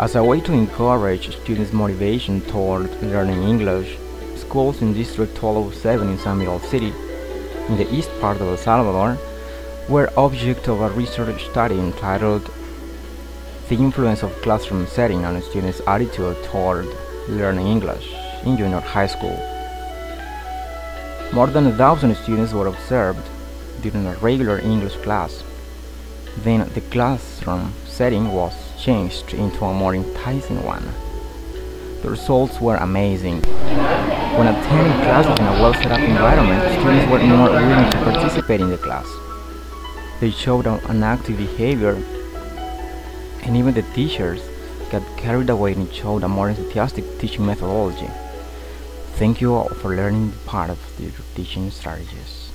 As a way to encourage students' motivation toward learning English, schools in District 1207 in San Miguel City, in the east part of El Salvador, were object of a research study entitled The Influence of Classroom Setting on Student's Attitude Toward Learning English in Junior High School. More than a thousand students were observed during a regular English class. Then the classroom setting was changed into a more enticing one. The results were amazing. When attending classes in a well set up environment, students were more willing to participate in the class. They showed an active behavior, and even the teachers got carried away and showed a more enthusiastic teaching methodology. Thank you all for learning part of the teaching strategies.